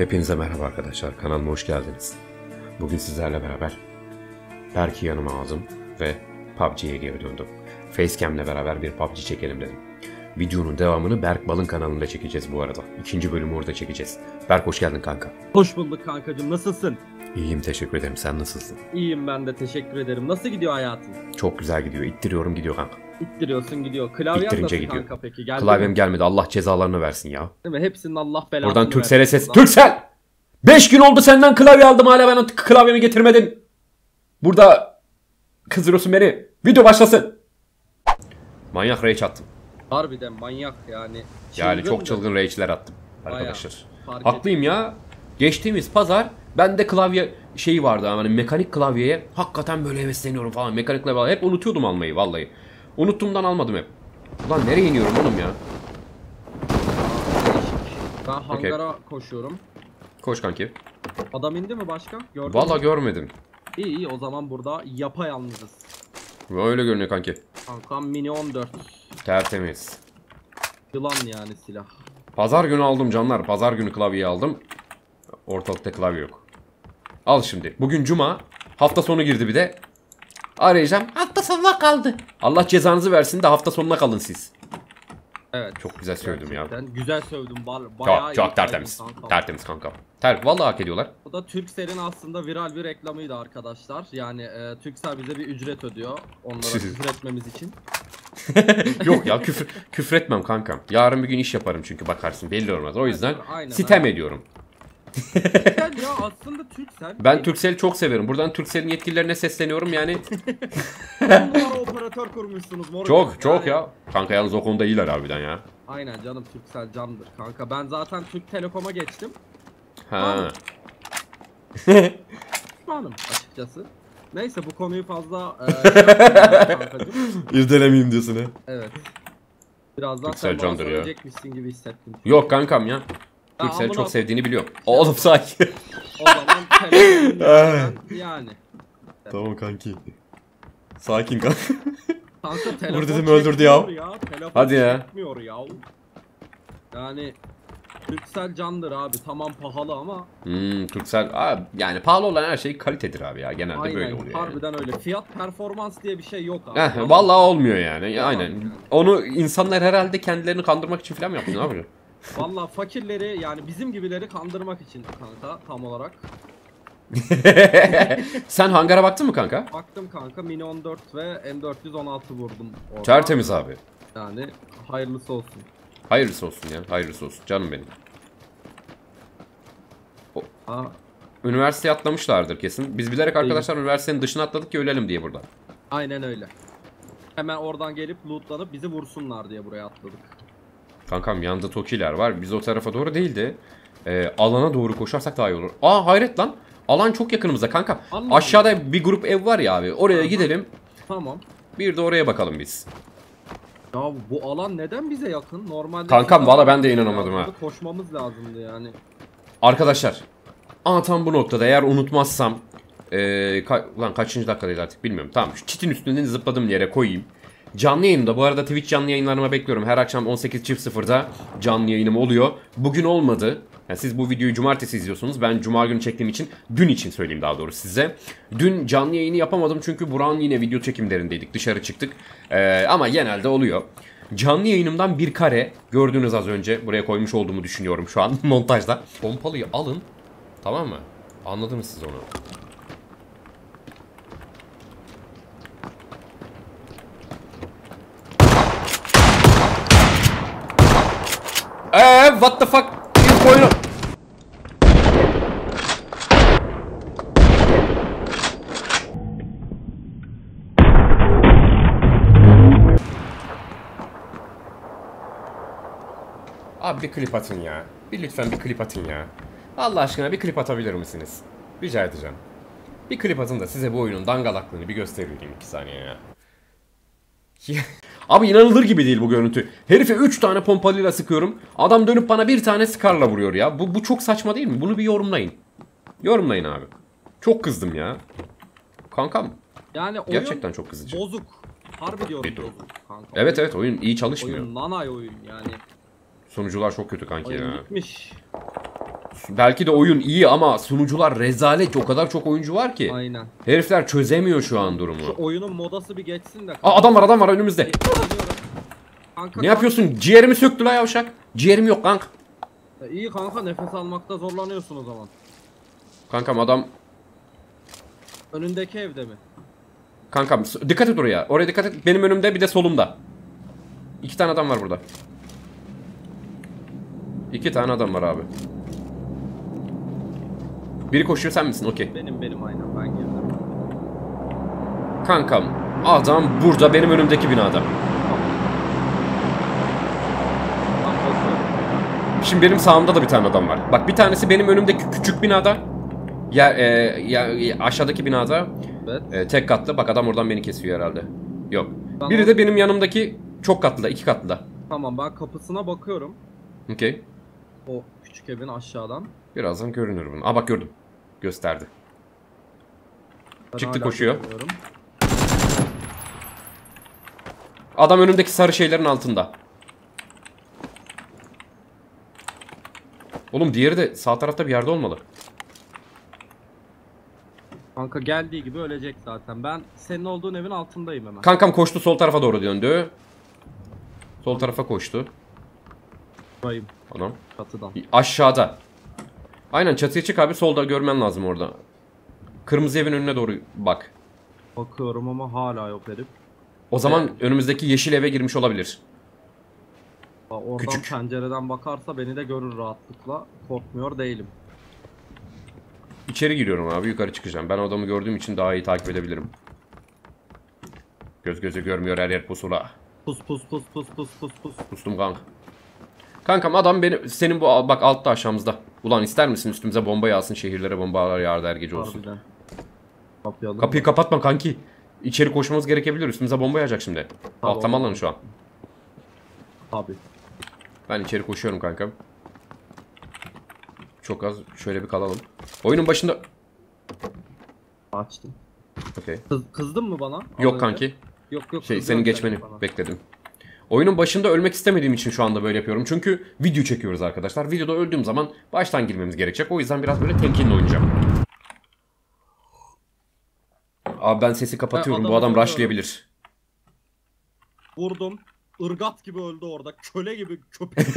Hepinize merhaba arkadaşlar. Kanalıma hoş geldiniz. Bugün sizlerle beraber Berk'i yanıma aldım ve PUBG'ye geri döndüm. Facecam'le beraber bir PUBG çekelim dedim. Videonun devamını Berk Bal'ın kanalında çekeceğiz bu arada. İkinci bölümü orada çekeceğiz. Berk hoş geldin kanka. Hoş bulduk kankacığım. Nasılsın? İyiyim teşekkür ederim. Sen nasılsın? İyiyim ben de teşekkür ederim. Nasıl gidiyor hayatın? Çok güzel gidiyor. İttiriyorum gidiyor kanka. İttiriyorsun gidiyor. Klavyen İttirince nasıl gidiyor. kanka peki? Geldi Klavyem mi? gelmedi. Allah cezalarını versin ya. Değil mi? Hepsinin Allah belasını Buradan Türksel'e ses. Türksel! 5 gün oldu senden klavye aldım hala ben o klavyemi getirmedin. Burada kızdırıyorsun beni. Video başlasın. Manyak rage attım. Harbiden manyak yani. Yani çok çılgın rage'ler attım. bayağı Arkadaşlar. fark Haklıyım ya. Geçtiğimiz pazar bende klavye şeyi vardı hani mekanik klavyeye hakikaten böyle hevesleniyorum falan. Mekanik klavye hep unutuyordum almayı vallahi. Unuttuğumdan almadım hep. Ulan nereye iniyorum oğlum ya? Ben hangara koşuyorum. Koş kanki. Adam indi mi başka? Gördün Valla görmedim. İyi iyi o zaman burada yapayalnızız. Öyle görünüyor kanki. Kankam mini 14. Tertemiz. Yılan yani silah. Pazar günü aldım canlar. Pazar günü klavyeyi aldım. Ortalıkta klavye yok. Al şimdi. Bugün cuma. Hafta sonu girdi bir de. Arayacağım. Hafta sonuna kaldı. Allah cezanızı versin de hafta sonuna kalın siz. Evet. Çok güzel sövdüm ya. Güzel sövdüm. Ba- Bayağı Çok çok tertemiz. kankam. Tertemiz kankam. Ter vallahi hak ediyorlar. Bu da Turkcell'in aslında viral bir reklamıydı arkadaşlar. Yani e, Turkcell bize bir ücret ödüyor onlara küfür etmemiz için. Yok ya küfür küfür etmem kankam. Yarın bir gün iş yaparım çünkü bakarsın belli olmaz. O yüzden Aynen, sitem aynen. ediyorum. Ya aslında Turkcell. Ben Turkcell'i çok severim. Buradan Turkcell'in yetkililerine sesleniyorum yani. Numara operatör kurmuşsunuz moruk. Çok çok Yani- ya. Kanka yalnız o konuda iyiler harbiden ya. Aynen canım Turkcell candır kanka. Ben zaten Türk Telekom'a geçtim. Ha. Pişmanım açıkçası. Neyse bu konuyu fazla e. İrdelemeyeyim diyorsun ha. Evet. Birazdan Turkcell sen bana söyleyecekmişsin gibi hissettim. Yok kankam ya. Amına- çok sevdiğini biliyorum. Oğlum sakin. O zaman telefonun yani. tamam kanki. Sakin kanka. Kanka telefon dedim, öldürdü ya. Telefon Hadi ya. çekmiyor ya. Yani Türksel candır abi. Tamam pahalı ama Hmm, Turkcell abi, yani pahalı olan her şey kalitedir abi ya. Genelde aynen böyle oluyor yani. harbiden öyle. Fiyat performans diye bir şey yok abi. Heh, vallahi olmuyor yani. Aynen. yani. Onu insanlar herhalde kendilerini kandırmak için falan mı yapıyor? Ne yapıyor? Vallahi fakirleri yani bizim gibileri kandırmak için kanka tam olarak. Sen hangara baktın mı kanka? Baktım kanka Mini 14 ve M416 vurdum orada. Tertemiz abi. Yani hayırlısı olsun. Hayırlısı olsun ya. Hayırlısı olsun. Canım benim. Aa, Üniversiteye atlamışlardır kesin. Biz bilerek arkadaşlar üniversitenin dışına atladık ki ölelim diye burada. aynen öyle. Hemen oradan gelip lootlanıp bizi vursunlar diye buraya atladık. Kankam yanında Tokiler var. Biz o tarafa doğru değil de e, alana doğru koşarsak daha iyi olur. Aa hayret lan. Alan çok yakınımızda kanka. Anladım. Aşağıda bir grup ev var ya abi. Oraya Aha. gidelim. Tamam. Bir de oraya bakalım biz. Ya bu alan neden bize yakın? Normalde Kankam, valla ben de inanamadım ha. Koşmamız lazımdı yani. Arkadaşlar. Aa tam bu noktada eğer unutmazsam e, ka- ulan kaçıncı dakikadaydı artık bilmiyorum. Tamam şu çitin üstünden zıpladığım yere koyayım. Canlı yayında bu arada Twitch canlı yayınlarıma bekliyorum. Her akşam 18.00'da canlı yayınım oluyor. Bugün olmadı. Yani siz bu videoyu cumartesi izliyorsunuz. Ben cuma günü çektiğim için, dün için söyleyeyim daha doğrusu size. Dün canlı yayını yapamadım çünkü Burak'ın yine video çekimlerindeydik. Dışarı çıktık. Ee, ama genelde oluyor. Canlı yayınımdan bir kare gördünüz az önce. Buraya koymuş olduğumu düşünüyorum şu an montajda. Pompalıyı alın. Tamam mı? Anladınız siz onu. What the fuck is going on? Abi bir klip atın ya. Bir lütfen bir klip atın ya. Allah aşkına bir klip atabilir misiniz? Rica edeceğim. Bir klip atın da size bu oyunun dangalaklığını bir göstereyim iki saniye ya. Abi inanılır gibi değil bu görüntü. Herife 3 tane pompalıyla sıkıyorum. Adam dönüp bana bir tane skarla vuruyor ya. Bu, bu çok saçma değil mi? Bunu bir yorumlayın. Yorumlayın abi. Çok kızdım ya. Kankam Yani oyun gerçekten çok kızıcı. bozuk. Harbi diyorum bozuk kanka. Evet evet oyun iyi çalışmıyor. Oyun nanay oyun yani. Sonucular çok kötü kanki Oyun ya. bitmiş. Belki de oyun iyi ama sunucular rezalet. O kadar çok oyuncu var ki. Aynen. Herifler çözemiyor şu an durumu. Şu oyunun modası bir geçsin de. Aa adam var adam var önümüzde. Kanka, Ne yapıyorsun? Ciğerimi söktü la yavşak. Ciğerim yok kank. kanka- İyi kanka nefes almakta zorlanıyorsun o zaman. Kankam adam Önündeki evde mi? Kankam dikkat et oraya. Oraya dikkat et. Benim önümde bir de solumda. İki tane adam var burada. İki tane adam var abi. Biri koşuyor sen misin? Okey. Benim benim aynen ben girdim. Kankam adam burada benim önümdeki binada. Şimdi benim sağımda da bir tane adam var. Bak bir tanesi benim önümdeki küçük binada. Ya, e, ya, ya aşağıdaki binada Evet. e, tek katlı. Bak adam oradan beni kesiyor herhalde. Yok. Tamam. Biri de benim yanımdaki çok katlı da, iki katlı da. Tamam ben kapısına bakıyorum. Okey. O küçük evin aşağıdan. Birazdan görünür bunu. Aa bak gördüm. Gösterdi. Ben Çıktı, koşuyor. görmüyorum. Adam önümdeki sarı şeylerin altında. Oğlum diğeri de sağ tarafta bir yerde olmalı. Kanka geldiği gibi ölecek zaten. Ben senin olduğun evin altındayım hemen. Kankam koştu sol tarafa doğru döndü. Sol tarafa koştu. Buradayım Anam. çatıdan. Aşağıda. Aynen çatıya çık abi solda görmen lazım orada. Kırmızı evin önüne doğru bak. Bakıyorum ama hala yok herif. O zaman önümüzdeki yeşil eve girmiş olabilir. Oradan Küçük. pencereden bakarsa beni de görür rahatlıkla. Korkmuyor değilim. İçeri giriyorum abi yukarı çıkacağım. Ben adamı gördüğüm için daha iyi takip edebilirim. Göz gözü görmüyor her yer pusula. Pus pus pus pus pus pus pus. Kustum kanka. Kankam adam beni senin bu bak altta aşağımızda. Ulan ister misin üstümüze bomba yağsın şehirlere bombalar yağar her gece olsun. Harbiden. Kapayalım. Kapıyı kapatma kanki. İçeri koşmamız gerekebilir. Üstümüze bomba yağacak şimdi. Tamam. Atlama lan şu an. Abi. Ben içeri koşuyorum kankam. Çok az şöyle bir kalalım. Oyunun başında... Açtım. Okey. Kız, kızdın mı bana? Yok kanki. Yok yok. Şey senin geçmeni bana. bekledim. Oyunun başında ölmek istemediğim için şu anda böyle yapıyorum. Çünkü video çekiyoruz arkadaşlar. Videoda öldüğüm zaman baştan girmemiz gerekecek. O yüzden biraz böyle temkinli oynayacağım. Abi ben sesi kapatıyorum. Bu adamı adam rushlayabilir. Vurdum. Irgat gibi öldü orada. Köle gibi köpek.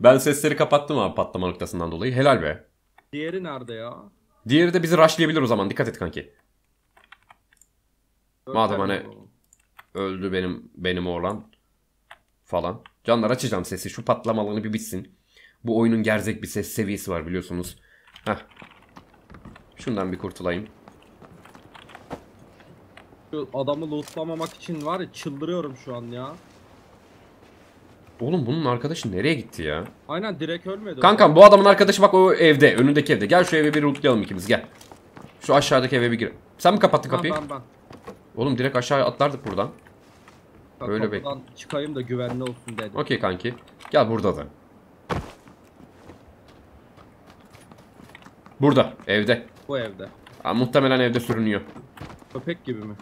Ben sesleri kapattım abi patlama noktasından dolayı. Helal be. Diğeri nerede ya? Diğeri de bizi rushlayabilir o zaman. Dikkat et kanki. Madem Öldü hani- mü? Öldü benim benim oğlan falan. Canlar açacağım sesi. Şu patlamalarını bir bitsin. Bu oyunun gerzek bir ses seviyesi var biliyorsunuz. Heh. Şundan bir kurtulayım. Şu adamı lootlamamak için var ya çıldırıyorum şu an ya. Oğlum bunun arkadaşı nereye gitti ya? Aynen direkt ölmedi. Kankam bu adamın arkadaşı bak o evde. Önündeki evde. Gel şu eve bir lootlayalım ikimiz gel. Şu aşağıdaki eve bir gir. Sen mi kapattın kapıyı? ben ben. Oğlum direkt aşağı atlardık buradan. Bak, Öyle bek- çıkayım da güvenli olsun dedim. Okey kanki. Gel burada da. Burada. Evde. Bu evde. Ha, muhtemelen evde sürünüyor. Köpek gibi mi?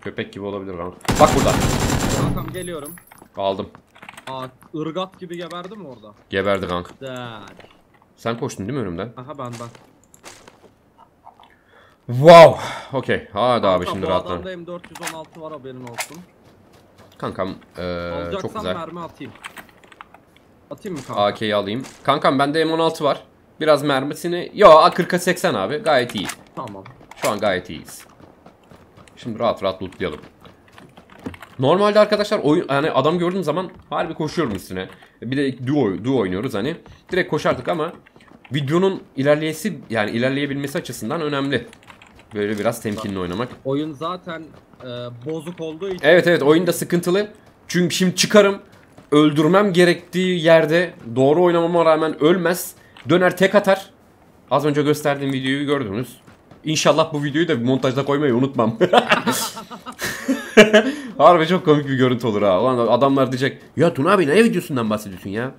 Köpek gibi olabilir kanka. Bak burada. Kankam geliyorum. Aldım. Aa ırgat gibi geberdi mi orada? Geberdi kanka. Der. Sen koştun değil mi önümden? Aha ben ben. Wow. Okey. Hadi abi şimdi bu rahatlan. adamda M416 var haberin olsun. Kankam ee, çok güzel. mermi atayım. Atayım mı kanka? AK'yi alayım. Kankam bende M16 var. Biraz mermisini... Yo 40'a 80 abi. Gayet iyi. Tamam. Şu an gayet iyiyiz. Şimdi rahat rahat lootlayalım. Normalde arkadaşlar oyun yani adam gördüğüm zaman harbi koşuyorum üstüne. Bir de duo, duo oynuyoruz hani. Direkt koşardık ama videonun ilerleyesi yani ilerleyebilmesi açısından önemli. Böyle biraz temkinli oynamak. Oyun zaten e, bozuk olduğu için Evet evet oyunda sıkıntılı. Çünkü şimdi çıkarım öldürmem gerektiği yerde doğru oynamama rağmen ölmez. Döner tek atar. Az önce gösterdiğim videoyu gördünüz. İnşallah bu videoyu da montajda koymayı unutmam. Harbi çok komik bir görüntü olur ha. Ulan adamlar diyecek ya Tuna abi ne videosundan bahsediyorsun ya?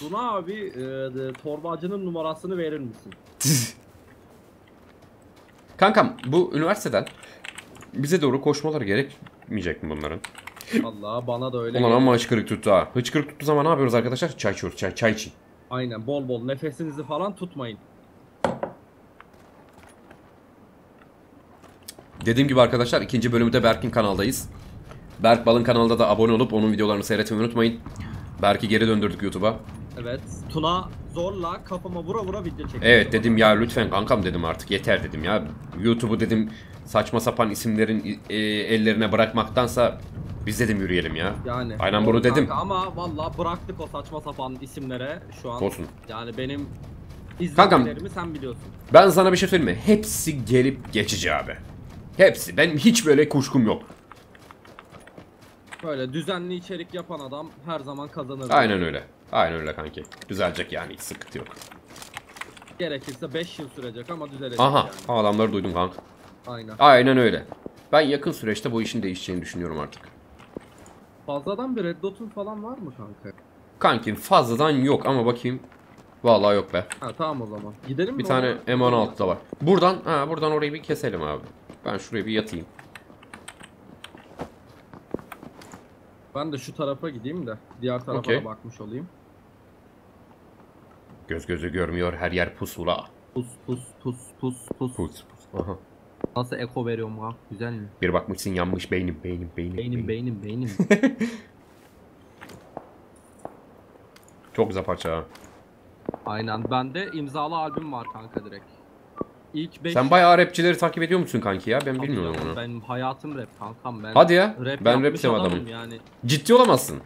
Buna abi e, de, torbacının numarasını verir misin? Kankam bu üniversiteden bize doğru koşmaları gerekmeyecek mi bunların? Allah bana da öyle Ulan ama hıçkırık tuttu ha. Hıçkırık tuttuğu zaman ne yapıyoruz arkadaşlar? Çay içiyoruz. Çay, çay için. Aynen bol bol nefesinizi falan tutmayın. Dediğim gibi arkadaşlar ikinci bölümde Berk'in kanaldayız. Berk Bal'ın kanalda da abone olup onun videolarını seyretmeyi unutmayın. Berk'i geri döndürdük YouTube'a. Evet. Tuna zorla kafama vura vura video çekiyor. Evet dedim ya lütfen kankam dedim artık yeter dedim ya. YouTube'u dedim saçma sapan isimlerin e, ellerine bırakmaktansa biz dedim yürüyelim ya. Yani. Aynen bunu dedim. kanka Ama valla bıraktık o saçma sapan isimlere şu an. Olsun. Yani benim Kankam. izlediğlerimi sen biliyorsun. Ben sana bir şey söyleyeyim mi? Hepsi gelip geçici abi. Hepsi. Benim hiç böyle kuşkum yok. Böyle düzenli içerik yapan adam her zaman kazanır. Aynen öyle. Aynen öyle kanki. Düzelecek yani hiç sıkıntı yok. Gerekirse 5 yıl sürecek ama düzelecek Aha yani. adamları duydum kanka. Aynen. Aynen öyle. Ben yakın süreçte bu işin değişeceğini düşünüyorum artık. Fazladan bir Red Dot'un falan var mı kanka? Kankim fazladan yok ama bakayım. Vallahi yok be. Ha tamam o zaman. Gidelim mi? Bir tane oraya? M16 da var. Buradan ha buradan orayı bir keselim abi. Ben şuraya bir yatayım. Ben de şu tarafa gideyim de diğer tarafa Okey. da bakmış olayım. Göz gözü görmüyor her yer pusula. Pus pus pus pus pus. Pus pus. Aha. Nasıl eko veriyorum ha? Güzel mi? Bir bakmışsın yanmış beynim beynim beynim. Beynim beynim beynim. Çok güzel parça ha. Aynen. Bende imzalı albüm var kanka direkt. İlk 5 Sen bayağı rapçileri takip ediyor musun kanki ya? Ben bilmiyorum onu. Benim hayatım rap kankam ben. Hadi ya. Rap ben rap yapmış sev adamım. Yani. Ciddi olamazsın.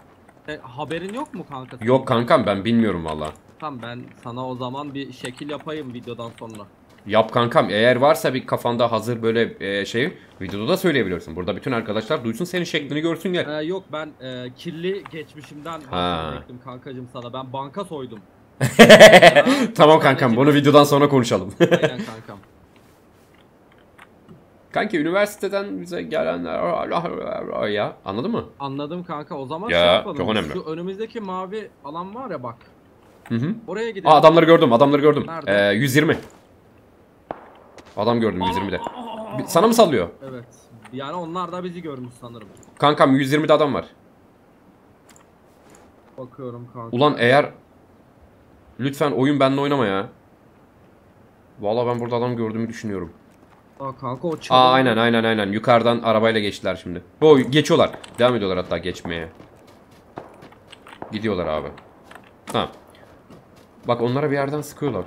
E, haberin yok mu kanka? Yok kankam ben bilmiyorum valla. Tamam ben sana o zaman bir şekil yapayım videodan sonra. Yap kankam eğer varsa bir kafanda hazır böyle e, şey videoda da söyleyebilirsin. Burada bütün arkadaşlar duysun senin şeklini görsünler. Ee, yok ben e, kirli geçmişimden bahsedecektim kankacım sana. Ben banka soydum. tamam kankam bunu videodan sonra konuşalım. Aynen kankam. Kanki üniversiteden bize gelenler ya anladın mı? Anladım kanka o zaman Ya, şey yapalım. çok önemli. Şu önümüzdeki mavi alan var ya bak. Hı hı. Oraya gidelim. Aa adamları gördüm adamları gördüm. Nerede? Ee, 120. Adam gördüm 120'de. Bir- Sana mı sallıyor? Evet. Yani onlar da bizi görmüş sanırım. Kankam 120'de adam var. Bakıyorum kanka. Ulan eğer lütfen oyun benimle oynama ya. Vallahi ben burada adam gördüğümü düşünüyorum. Aa, kanka o çalı. Aa aynen aynen aynen. Yukarıdan arabayla geçtiler şimdi. Bu geçiyorlar. Devam ediyorlar hatta geçmeye. Gidiyorlar abi. Tamam. Bak onlara bir yerden sıkıyorlar.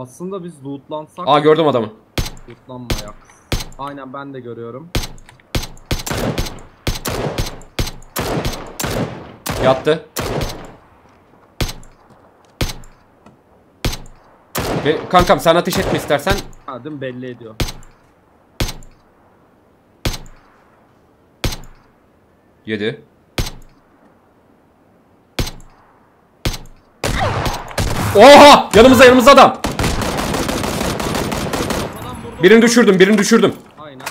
Aslında biz lootlansak Aa gördüm adamı. lootlanmayak. Aynen ben de görüyorum. Yattı. Ve, kankam sen ateş etme istersen. Mi? belli ediyor. Yedi. Oha! Yanımızda yanımızda adam. Birini düşürdüm birini düşürdüm. Aynen.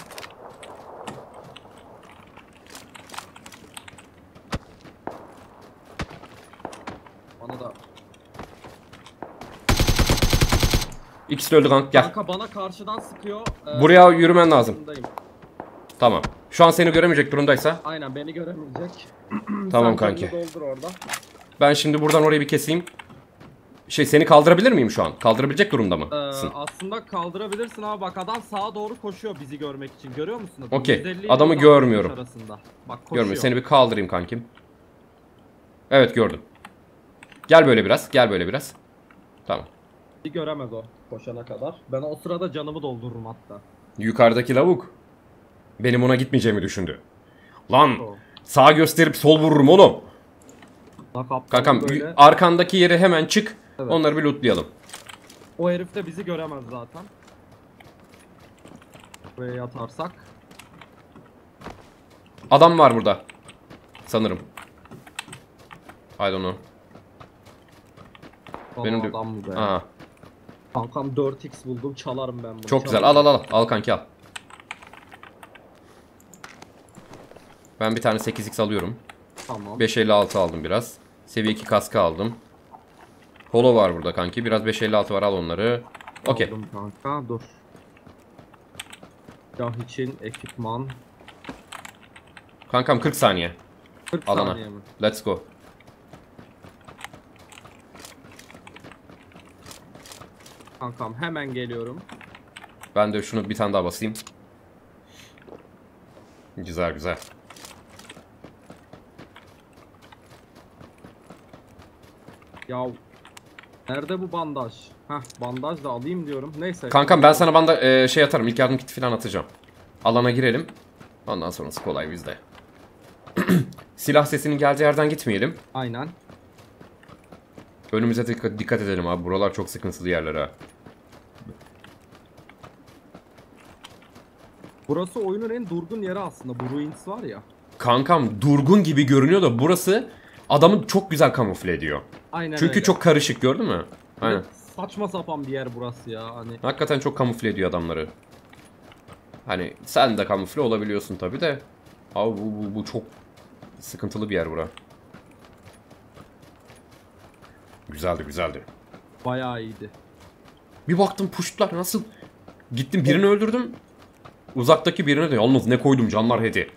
Bana da. İkisi de öldü kanka gel. Kanka bana karşıdan sıkıyor. Ee, Buraya yürümen lazım. yanındayım. Tamam. Şu an seni göremeyecek durumdaysa. Aynen beni göremeyecek. Tamam Sen kanki. Ben şimdi buradan orayı bir keseyim. Şey seni kaldırabilir miyim şu an? Kaldırabilecek durumda Ee, mısın? aslında kaldırabilirsin ama bak adam sağa doğru koşuyor bizi görmek için. Görüyor musun? Okey. 150 ile Adamı 160 görmüyorum. Arasında. Bak koşuyor. Görmüyor. Seni bir kaldırayım kankim. Evet gördüm. Gel böyle biraz. Gel böyle biraz. Tamam. Bir göremez o koşana kadar. Ben o sırada canımı doldururum hatta. Yukarıdaki lavuk. Benim ona gitmeyeceğimi düşündü. Lan O. sağ gösterip sol vururum oğlum. Kankam böyle- arkandaki yere hemen çık. Evet. Onları bir lootlayalım. O herif de bizi göremez zaten. Buraya yatarsak. Adam var burada. Sanırım. I don't know. Benim de- adam mı be? Aa, Kankam 4x buldum çalarım ben bunu. çok güzel. çalarım. Al al al. Al kanki al. Ben bir tane 8x alıyorum. Tamam. 556 aldım biraz. Seviye 2 kaskı aldım. Polo var burada kanki. Biraz 5.56 var al onları. Okey. kanka dur. Silah için ekipman. Kankam 40 saniye. 40 Alana. saniye mi? Let's go. Kankam hemen geliyorum. Ben de şunu bir tane daha basayım. Güzel güzel. Ya nerede bu bandaj? Hah bandaj da alayım diyorum. Neyse. Kankam ben sana banda e, şey atarım. İlk yardım kiti falan atacağım. Alana girelim. Ondan sonrası kolay bizde. Silah sesinin geldiği yerden gitmeyelim. Aynen. Önümüze dikkat, dikkat edelim abi. Buralar çok sıkıntılı yerler ha. Burası oyunun en durgun yeri aslında. Bu ruins var ya. Kankam durgun gibi görünüyor da burası adamı çok güzel kamufle ediyor. Aynen Çünkü öyle. çok karışık gördün mü? Aynen. Saçma sapan bir yer burası ya. Hani Hakikaten çok kamufle ediyor adamları. Hani sen de kamufle olabiliyorsun tabi de. Abi bu, bu, bu çok sıkıntılı bir yer bura. Güzeldi güzeldi. bayağı iyiydi. Bir baktım puştlar nasıl? Gittim birini öldürdüm. Uzaktaki birine de yalnız ne koydum canlar hedi.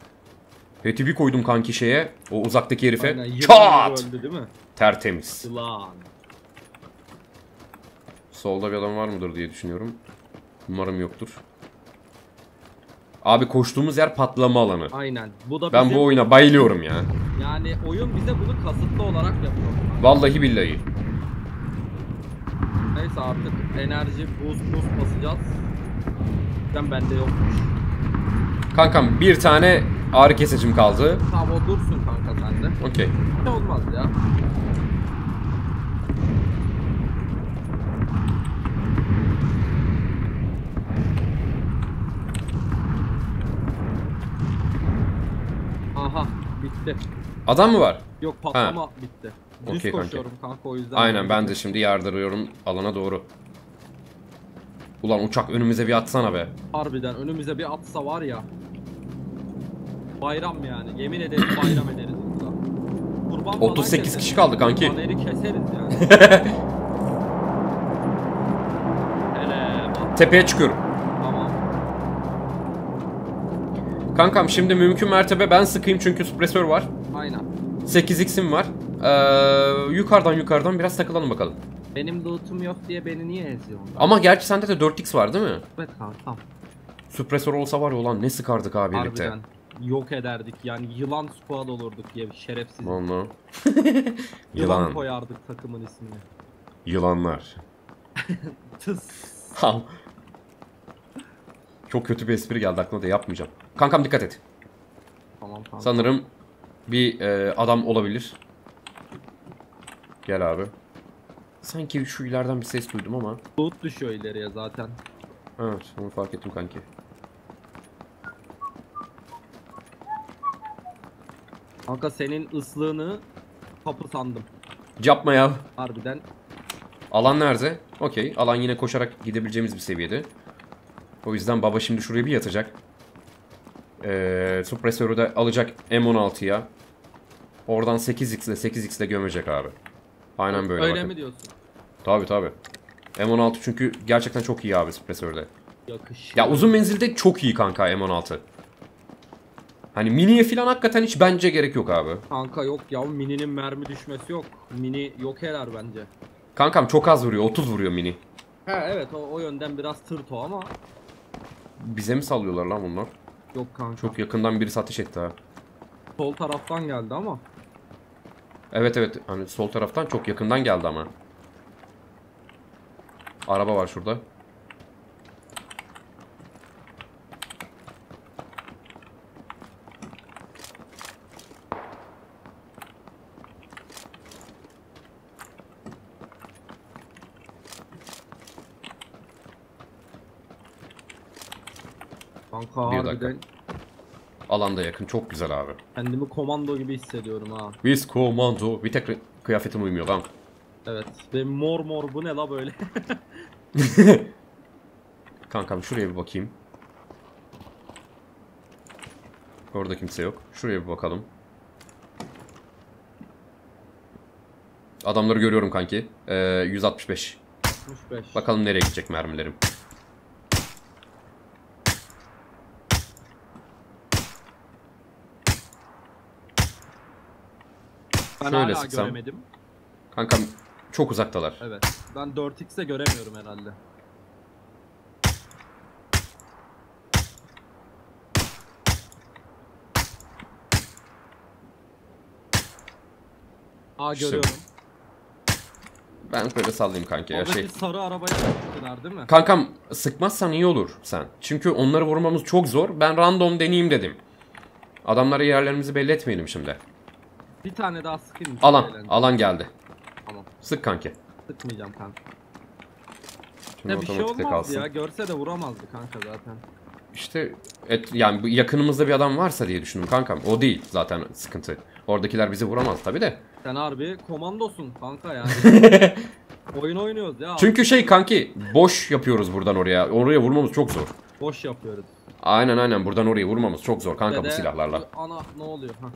Heti bir koydum kanki şeye. O uzaktaki herife. Aynen, Çat! öldü değil mi? Tertemiz. Yılan. Solda bir adam var mıdır diye düşünüyorum. Umarım yoktur. Abi koştuğumuz yer patlama alanı. Aynen. Bu da Ben bizim, bu oyuna bayılıyorum ya. yani oyun bize bunu kasıtlı olarak yapıyor. Vallahi billahi. Neyse artık enerji boost boost basacağız. Ben bende yokmuş. Kankam bir tane ağrı kesicim kaldı. Tamam o dursun kanka sende. Okey. Ne olmaz ya. Aha bitti. Adam mı var? Yok patlama bitti. Düz kanka. koşuyorum kanka o yüzden. Aynen ben de şimdi yardırıyorum alana doğru. Ulan uçak önümüze bir atsana be. Harbiden önümüze bir atsa var ya. Bayram yani. Yemin ederim bayram ederiz burada. Kurban falan 38 keseriz. kişi kaldı kanki. Paneri keseriz yani. Hele bak Tepeye çıkıyorum. tamam. Kankam şimdi mümkün mertebe ben sıkayım çünkü süpresör var. Aynen. 8x'im var. Ee, yukarıdan yukarıdan biraz takılalım bakalım. Benim loot'um yok diye beni niye eziyorsun? Ama gerçi sende de 4x var değil mi? Evet kankam. Süpresör olsa var ya ulan ne sıkardık abi birlikte. Harbiden. Yok ederdik yani yılan squad olurduk ya şerefsiz. Vallahi. Yılan Yılan. koyardık takımın ismini. Yılanlar. Tıs. Ham. Çok kötü bir espri geldi aklıma da yapmayacağım. Kankam dikkat et. Tamam tamam. Sanırım bir e, adam olabilir. Gel abi. Sanki şu ileriden bir ses duydum ama. Loot düşüyor ileriye zaten. Evet onu fark ettim kanki. Kanka senin ıslığını kapı sandım. Yapma ya. Harbiden Alan nerede? Okey. Alan yine koşarak gidebileceğimiz bir seviyede. O yüzden baba şimdi şuraya bir yatacak. Ee, suppresörü de alacak M16'ya. Oradan 8x ile 8x ile gömecek abi. Aynen böyle Öyle bakın. mi diyorsun? Tabi tabi. M16 çünkü gerçekten çok iyi abi suppresörde. Yakış. Ya uzun menzilde çok iyi kanka M16. Hani miniye falan hakikaten hiç bence gerek yok abi. Kanka yok ya mininin mermi düşmesi yok. Mini yok eder bence. Kankam çok az vuruyor 30 vuruyor mini. Ha evet o, o yönden biraz tırt o ama Bize mi sallıyorlar lan bunlar? yok kanka. Çok yakından birisi ateş etti ha. Sol taraftan geldi ama. Evet evet hani sol taraftan çok yakından geldi ama. Araba var şurada. Kanka Bir harbiden dakika. Alanda yakın çok güzel abi. kendimi komando gibi hissediyorum ha. Biz komando. Bir tek re- kıyafetim uymuyor lan. Evet. Benim mor mor bu ne la böyle? Kankam şuraya bir bakayım. Orada kimse yok. Şuraya bir bakalım. Adamları görüyorum kanki. Ee, 165. 65. Bakalım nereye gidecek mermilerim. Ben Şöyle hala sıksam. göremedim. Kankam çok uzaktalar. Evet. Ben 4x'e göremiyorum herhalde. Aa İşte- görüyorum. Ben böyle sallayayım kanka ya şey. sarı arabaya çıktılar değil mi? Kankam sıkmazsan iyi olur sen. Çünkü onları vurmamız çok zor. Ben random deneyeyim dedim. Adamlara yerlerimizi belli etmeyelim şimdi. Bir tane daha sıkayım. Alan, eğlenceli. alan geldi. Tamam. Sık kanki. Sıkmayacağım kanka. Şimdi Ya bir şey olmazdı kalsın. ya. Görse de vuramazdı kanka zaten. İşte et, yani bu yakınımızda bir adam varsa diye düşündüm kankam. O değil zaten sıkıntı. Oradakiler bizi vuramaz tabi de. Sen harbi komandosun kanka yani. Oyun oynuyoruz ya. Çünkü şey kanki boş yapıyoruz buradan oraya. Oraya vurmamız çok zor. Boş yapıyoruz. Aynen aynen buradan oraya vurmamız çok zor kanka bu Dede, silahlarla. Ana ne oluyor? Ha.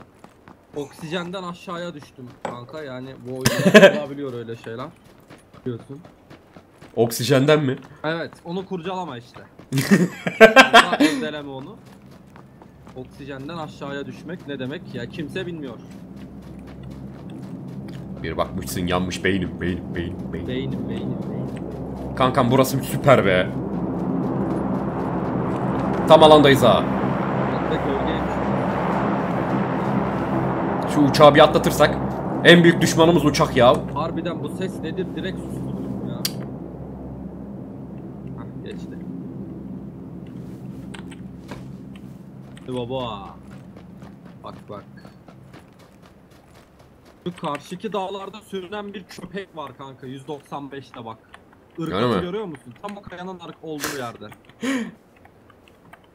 Oksijenden aşağıya düştüm kanka yani bu oyunda olabiliyor öyle şeyler. Biliyorsun. Oksijenden mi? Evet onu kurcalama işte. Deleme onu. Oksijenden aşağıya düşmek ne demek ya kimse bilmiyor. Bir bakmışsın yanmış beynim beynim beynim beynim. Beynim beynim beynim. Kankam burası süper be. Tam alandayız ha. Bak. Şu uçağı bir atlatırsak. En büyük düşmanımız uçak ya. Harbiden bu ses nedir direkt sustururum ya. Hah geçti. Hadi baba. Bak bak. Şu karşıki dağlarda sürünen bir köpek var kanka 195'te bak. Öyle Irkatı mi? görüyor musun? Tam o kayanın ark olduğu yerde.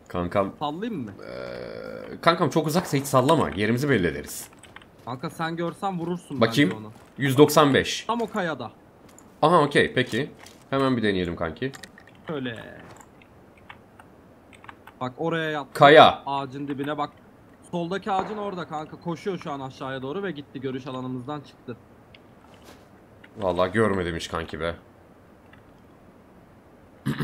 Kankam. Sallayayım mı? eee, kankam çok uzaksa hiç sallama. Yerimizi belli ederiz. Kanka sen görsen vurursun Bakayım. onu. 195. Tam o kayada. Aha okey peki. Hemen bir deneyelim kanki. Öyle. Bak oraya yat. Kaya. Ağacın dibine bak. Soldaki ağacın orada kanka. Koşuyor şu an aşağıya doğru ve gitti. Görüş alanımızdan çıktı. Vallahi görmedim hiç kanki be.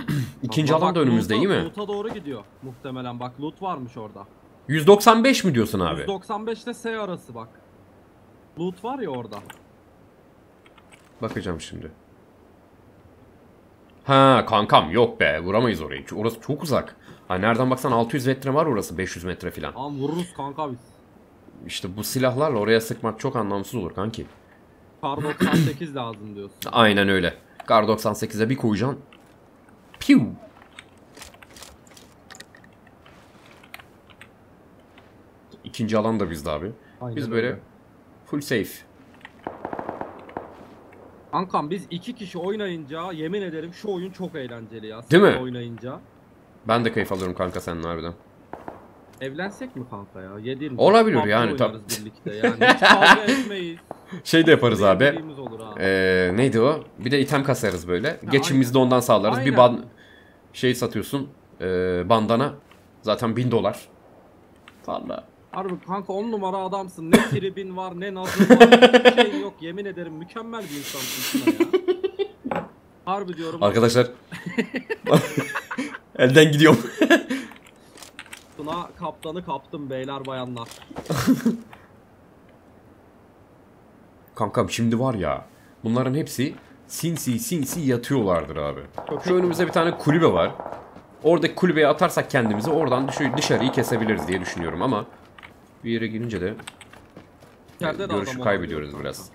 İkinci Bak, alan da önümüzde loot'a- iyi mi? Loot'a doğru gidiyor muhtemelen. Bak loot varmış orada. 195 mi diyorsun abi? 195 ile S arası bak. Loot var ya orada. Bakacağım şimdi. Ha kankam yok be vuramayız orayı. Çünkü Orası çok uzak. Ha nereden baksan 600 metre var orası 500 metre falan. Tamam vururuz kanka biz. İşte bu silahlarla oraya sıkmak çok anlamsız olur kanki. Kar 98 lazım diyorsun. Aynen öyle. Kar 98'e bir koyacaksın. Piu. İkinci alan da bizde abi. Aynen Biz böyle öyle. Full safe. Kankam biz iki kişi oynayınca yemin ederim şu oyun çok eğlenceli ya. Değil mi? Oynayınca. Ben de keyif alıyorum kanka seninle harbiden. Evlensek mi kanka ya? Yedir mi? Olabilir PUBG yani, oynarız birlikte yani. Hiç kavga etmeyiz. Şey de yaparız abi. Olur ha. Ee, neydi o? Bir de item kasarız böyle. Geçimimizi de ondan sağlarız. Bir Aynen. ban şey satıyorsun. ee, bandana. Zaten 1000 dolar. Valla. Harbi kanka on numara adamsın. Ne tribin var ne nazın var. Hiçbir şeyin yok. Yemin ederim mükemmel bir insansın Tuna ya. Harbi diyorum. Arkadaşlar. Elden gidiyorum. Tuna kaptanı kaptım beyler bayanlar. Kankam şimdi var ya. Bunların hepsi sinsi sinsi yatıyorlardır abi. Şu önümüzde bir tane kulübe var. Oradaki kulübeye atarsak kendimizi oradan dışarı, dışarıyı kesebiliriz diye düşünüyorum ama bir yere girince de İçeride de görüşü kaybediyoruz biraz.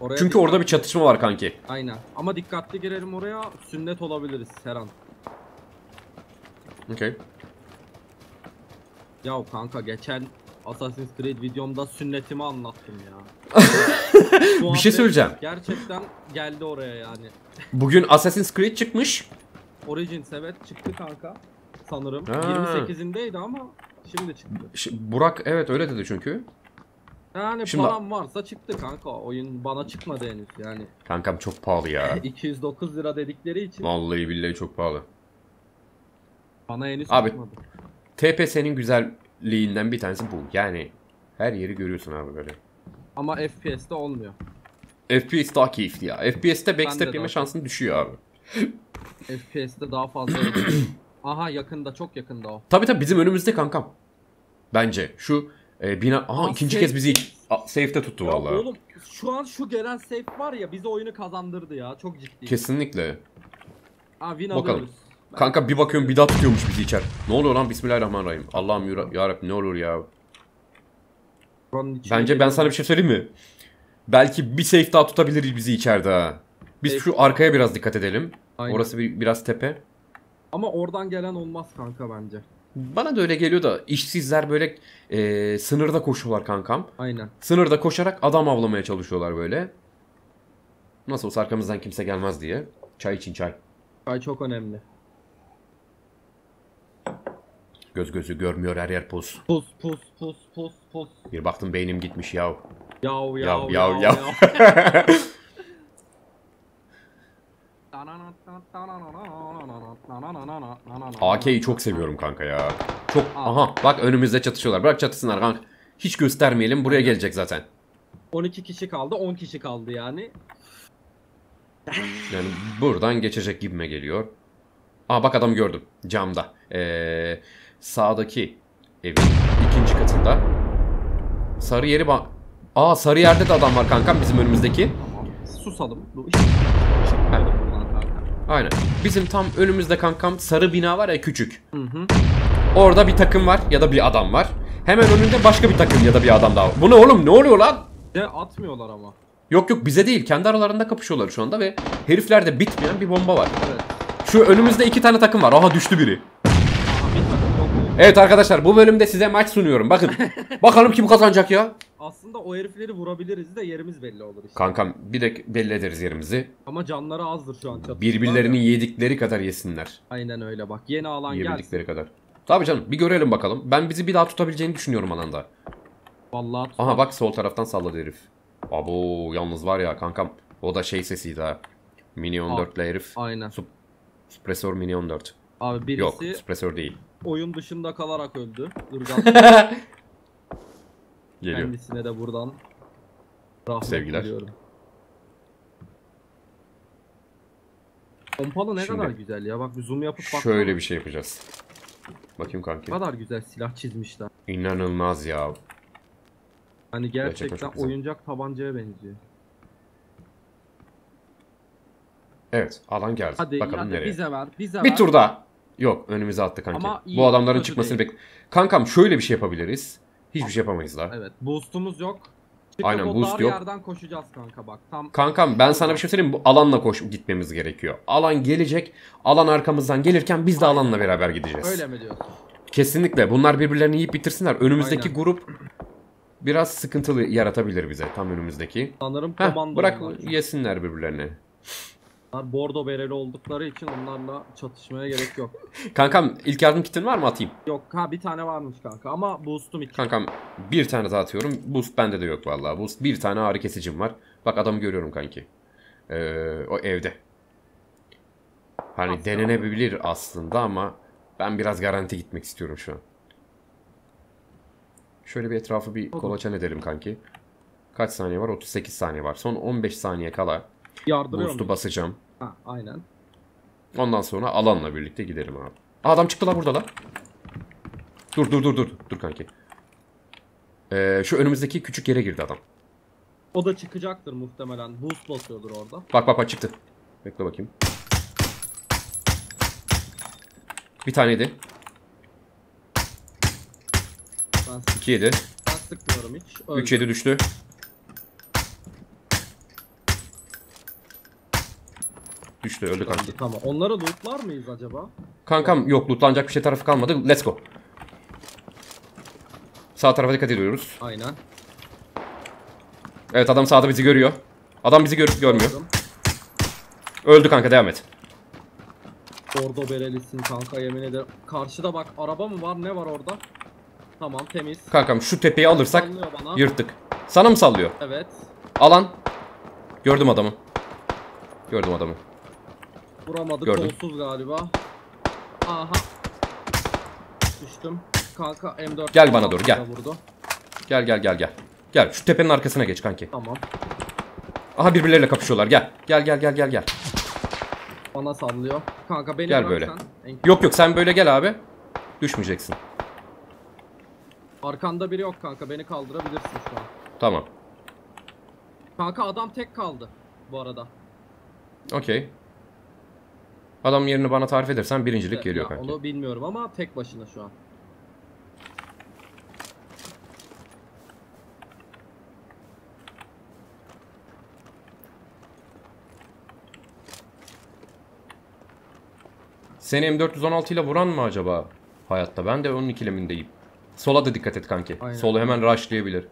Oraya Çünkü orada bir çatışma var kanki. Aynen. Ama dikkatli girelim oraya. Sünnet olabiliriz her an. Okey. Ya kanka geçen Assassin's Creed videomda sünnetimi anlattım ya. Bir şey söyleyeceğim. Gerçekten geldi oraya yani. Bugün Assassin's Creed çıkmış. Origins evet çıktı kanka. Sanırım. Ha. 28'indeydi ama şimdi çıktı. Ş- Burak evet öyle dedi çünkü. Yani Şimdi- param varsa çıktı kanka. Oyun bana çıkmadı henüz yani. Kankam çok pahalı ya. 209 lira dedikleri için Vallahi billahi çok pahalı. bana henüz Abi. çıkmadı. TPS'nin güzelliğinden bir tanesi bu. Yani her yeri görüyorsun abi böyle. Ama FPS'te olmuyor. FPS daha keyifli ya. FPS'te de backstep daha yeme şansın düşüyor abi. FPS'te daha fazla Aha yakında çok yakında o. Tabi tabi bizim önümüzde kankam. Bence şu e, bina... Aha Aa, ikinci safe. kez bizi a, safe'te tuttu Ya vallahi. oğlum şu an şu gelen safe var ya bize oyunu kazandırdı ya çok ciddi. Kesinlikle. Ha win Bakalım. alıyoruz. Ben- Kanka bir bakıyorum bir daha tutuyormuş bizi içer. Ne oluyor lan Bismillahirrahmanirrahim. Allah'ım ya, ya Rabbi ne olur ya. Bence ben sana bir şey söyleyeyim mi? Belki bir safe daha tutabilir bizi içeride ha. Biz Safe- şu arkaya biraz dikkat edelim. Aynen. Orası bir, biraz tepe. Ama oradan gelen olmaz kanka bence. Bana da öyle geliyor da işsizler böyle e, sınırda koşuyorlar kankam. Aynen. Sınırda koşarak adam avlamaya çalışıyorlar böyle. Nasıl olsa arkamızdan kimse gelmez diye. Çay için çay. Çay çok önemli. Göz gözü görmüyor her yer pus. Pus pus pus pus pus. Bir baktım beynim gitmiş yav. Yav Yav, yav yav, yav yav. AK'yi çok seviyorum kanka ya. Çok aha bak önümüzde çatışıyorlar. Bırak çatışsınlar kanka. Hiç göstermeyelim buraya gelecek zaten. 12 kişi kaldı 10 kişi kaldı yani. Yani buradan geçecek gibime geliyor. Aa bak adam gördüm camda. Ee, sağdaki evin ikinci katında. Sarı yeri bak. Aa sarı yerde de adam var kankam bizim önümüzdeki. Susalım. Bu iş. Aynen. Aynen. Bizim tam önümüzde kankam sarı bina var ya küçük. Hı hı. Orada bir takım var ya da bir adam var. Hemen önünde başka bir takım ya da bir adam daha var. Bu ne oğlum ne oluyor lan? De atmıyorlar ama. Yok yok bize değil kendi aralarında kapışıyorlar şu anda ve heriflerde bitmeyen bir bomba var. Evet. Şu önümüzde iki tane takım var. Aha düştü biri. Aha bir takım yok mu? Evet arkadaşlar bu bölümde size maç sunuyorum. Bakın. Bakalım kim kazanacak ya. Aslında o herifleri vurabiliriz de yerimiz belli olur işte. Kankam bir de belli ederiz yerimizi. Ama canları azdır şu an çatışmalar Birbirlerini ya. yedikleri kadar yesinler. Aynen öyle bak. Yeni alan gelsin. Yebildikleri kadar. Tabii canım bir görelim bakalım. Ben bizi bir daha tutabileceğini düşünüyorum alanda. Vallahi tut- Aha bak sol taraftan salladı herif. Abo yalnız var ya kankam. O da şey sesiydi ha. Mini 14 ile herif. Aynen. Sup Suppressor Mini 14. Abi birisi Yok suppressor değil. oyun dışında kalarak öldü. Geliyor. kendisine de buradan rahmet Sevgiler. diliyorum. Pompalı ne Şimdi- kadar güzel ya. Bak bir zoom yapıp bak. Şöyle bir şey yapacağız. Bakayım kanki. Ne kadar güzel silah çizmişler. İnanılmaz ya. Hani Gerçekten gerçekten oyuncak tabancaya benziyor. Evet alan geldi. Hadi, Bakalım hadi nereye. bize ver. Bize Bir ver. tur daha. Yok önümüze attı kanki. Ama Bu adamların çıkmasını bek. Kankam şöyle bir şey yapabiliriz. Hiçbir şey yapamayız la. Evet. Boost'umuz yok. Çıkıp Aynen, boost yok. yerden koşacağız kanka bak. Tam Kankam ben sana bir şey söyleyeyim mi? Bu alanla koş gitmemiz gerekiyor. Alan gelecek. Alan arkamızdan gelirken biz de alanla beraber gideceğiz. öyle mi diyorsun? Kesinlikle. Bunlar birbirlerini yiyip bitirsinler. Önümüzdeki Aynen. grup biraz sıkıntılı yaratabilir bize. Tam önümüzdeki. Sanırım Heh, komando bırak bunlar. yesinler birbirlerini. Bunlar bordo bereli oldukları için onlarla çatışmaya gerek yok. Kankam ilk yardım kitin var mı atayım? Yok ha bir tane varmış kanka ama boost'um iki. Kankam bir tane daha atıyorum. Boost bende de yok vallahi. Boost bir tane ağrı kesicim var. Bak adamı görüyorum kanki. Ee, o evde. Hani Aslında. denenebilir aslında ama ben biraz garanti gitmek istiyorum şu an. Şöyle bir etrafı bir kolaçan edelim kanki. Kaç saniye var? 38 saniye var. Son 15 saniye kala Yardırıyor boost'u basacağım. Ha aynen. Ondan sonra alanla birlikte gidelim abi. Aa, adam çıktı la burada la. Dur dur dur dur. Dur kanki. Ee, şu önümüzdeki küçük yere girdi adam. O da çıkacaktır muhtemelen. Boost basıyordur orada. Bak bak bak çıktı. Bekle bakayım. Bir taneydi. Ben, iki yedi. ben sıkmıyorum hiç. Öldü. Üç yedi düştü. Düştü öldü. Öldü, Tamam. Onları lootlar mıyız acaba? Kankam yok lootlanacak bir şey tarafı kalmadı. Let's go. Sağ tarafa dikkat ediyoruz. Aynen. Evet adam sağda bizi görüyor. Adam bizi gör görmüyor. Gördüm. Öldü kanka devam et. Bordo berelisin kanka yemin ederim. Karşıda bak araba mı var ne var orada? Tamam temiz. Kankam şu tepeyi alırsak yırttık. Sana mı sallıyor? Evet. Alan. Gördüm adamı. Gördüm adamı. Vuramadık Gördüm. kolsuz galiba. Aha. Düştüm. Kanka M4. Gel bana doğru, gel. Vurdu. Gel gel gel gel. Gel şu tepenin arkasına geç kanki. Tamam. Aha birbirleriyle kapışıyorlar. Gel. Gel gel gel gel gel. Bana sallıyor. Kanka beni Gel böyle. sen. En- Yok yok sen böyle gel abi. Düşmeyeceksin. Arkanda biri yok kanka beni kaldırabilirsin şu an. Tamam. Kanka adam tek kaldı bu arada. Okey. Adam yerini bana tarif edersen birincilik evet, geliyor kanka. Onu bilmiyorum ama tek başına şu an. Seni M416 ile vuran mı acaba hayatta? Ben de onun ikilemindeyim. Sola da dikkat et kanki. Aynen. Solu hemen rushlayabilir.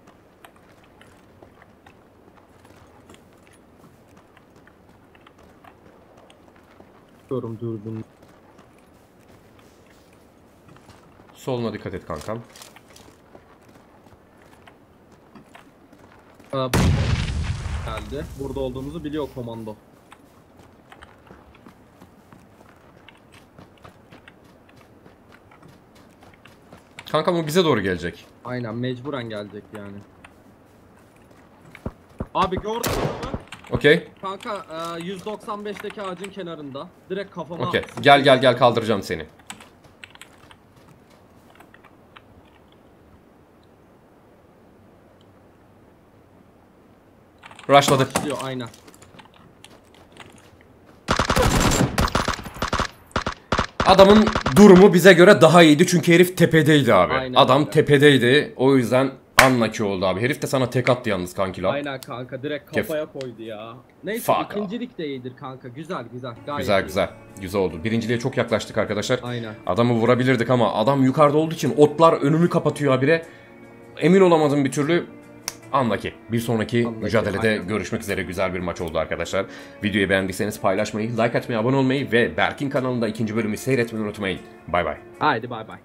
Diyorum dürbün. Soluna dikkat et kankam. Geldi. Burada olduğumuzu biliyor komando. Kankam o bize doğru gelecek. Aynen mecburen gelecek yani. Abi gördün mü? Okey. Kanka e, 195'teki ağacın kenarında. Direkt kafama. Okey. Gel gel gel kaldıracağım seni. Rushladı. Diyor aynen. Adamın durumu bize göre daha iyiydi çünkü herif tepedeydi abi. Aynen Adam öyle. tepedeydi. O yüzden unlucky oldu abi. Herif de sana tek attı yalnız kanki lan. Aynen kanka direkt Kef- kafaya koydu ya. Neyse Fuck ikincilik de iyidir kanka. Güzel güzel. Gayet Güzel iyi. güzel. Güzel oldu. Birinciliğe çok yaklaştık arkadaşlar. Aynen. Adamı vurabilirdik ama adam yukarıda olduğu için otlar önümü kapatıyor habire. Emin olamadım bir türlü. Unlucky. Bir sonraki Unlucky, mücadelede aynen. görüşmek üzere güzel bir maç oldu arkadaşlar. Videoyu beğendiyseniz paylaşmayı, like atmayı, abone olmayı ve Berk'in kanalında ikinci bölümü seyretmeyi unutmayın. Bay bay. Haydi bay bay.